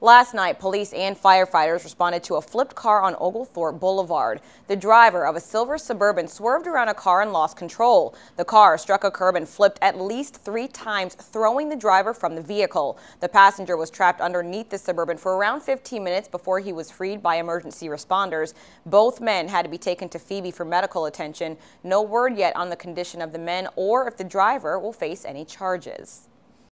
Last night, police and firefighters responded to a flipped car on Oglethorpe Boulevard. The driver of a silver Suburban swerved around a car and lost control. The car struck a curb and flipped at least three times, throwing the driver from the vehicle. The passenger was trapped underneath the Suburban for around 15 minutes before he was freed by emergency responders. Both men had to be taken to Phoebe for medical attention. No word yet on the condition of the men or if the driver will face any charges.